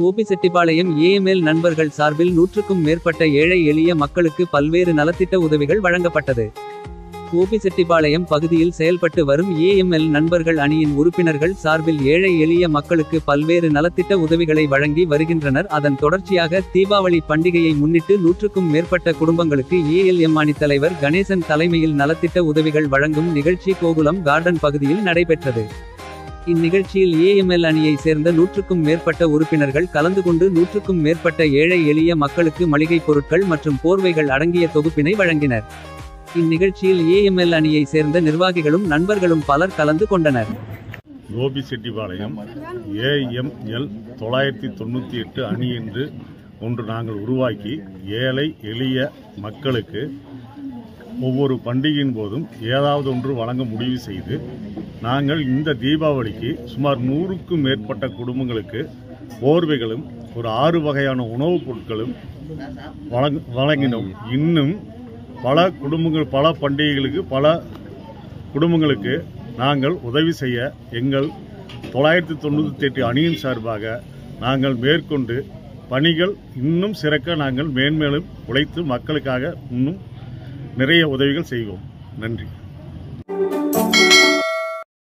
Gobichettipalayam AML நண்பர்கள் சார்பில் நூற்றுக்கும் மேற்பட்ட ஏழை எளிய மக்களுக்கு பல்வேறு நலத்திட்ட உதவிகள் வழங்கப்பட்டது. கோபிசெட்டிபாளையம் பகுதியில் செயல்பட்டு வரும் ஏஎம்எல் நண்பர்கள் அணியின் உறுப்பினர்கள் சார்பில் ஏழை எளிய மக்களுக்கு பல்வேறு நலத்திட்ட உதவிகளை வழங்கி வருகின்றனர். அதன் தொடர்ச்சியாக தீபாவளி பண்டிகையை முன்னிட்டு நூற்றுக்கும் மேற்பட்ட குடும்பங்களுக்கு ஏஎல்எம் அணித்தலைவர் தலைவர் கணேசன் தலைமையில் நலத்திட்ட உதவிகள் வழங்கும் நிகழ்ச்சி கோகுலம் கார்டன் பகுதியில் நடைபெற்றது. இந்நிகழ்ச்சியில் ஏஎம்எல் அணியை சேர்ந்த நூற்றுக்கும் மேற்பட்ட உறுப்பினர்கள் கலந்து கொண்டு நூற்றுக்கும் மேற்பட்ட ஏழை எளிய மக்களுக்கு மளிகைப் பொருட்கள் மற்றும் போர்வைகள் அடங்கிய தொகுப்பினை வழங்கினர். இந்நிகழ்ச்சியில் ஏஎம்எல் அணியை சேர்ந்த நிர்வாகிகளும் நண்பர்களும் பலர் கலந்து கொண்டனர். கோபி செட்டிபாளையம் ஏஎம்எல் தொள்ளாயிரத்தி தொண்ணூற்றி எட்டு அணி என்று ஒன்று நாங்கள் உருவாக்கி ஏழை எளிய மக்களுக்கு ஒவ்வொரு பண்டிகையின் போதும் ஏதாவது ஒன்று வழங்க முடிவு செய்து நாங்கள் இந்த தீபாவளிக்கு சுமார் நூறுக்கும் மேற்பட்ட குடும்பங்களுக்கு போர்வைகளும் ஒரு ஆறு வகையான உணவுப் பொருட்களும் வழங்க வழங்கினோம். இன்னும் பல குடும்பங்கள் பல பண்டிகைகளுக்கு பல குடும்பங்களுக்கு நாங்கள் உதவி செய்ய எங்கள் தொள்ளாயிரத்தி தொண்ணூற்றி எட்டு அணியின் சார்பாக நாங்கள் மேற்கொண்டு பணிகள் இன்னும் சிறக்க நாங்கள் மேன்மேலும் உழைத்து மக்களுக்காக இன்னும் நிறைய உதவிகள் செய்வோம். நன்றி.